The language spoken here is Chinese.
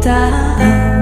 达，欧。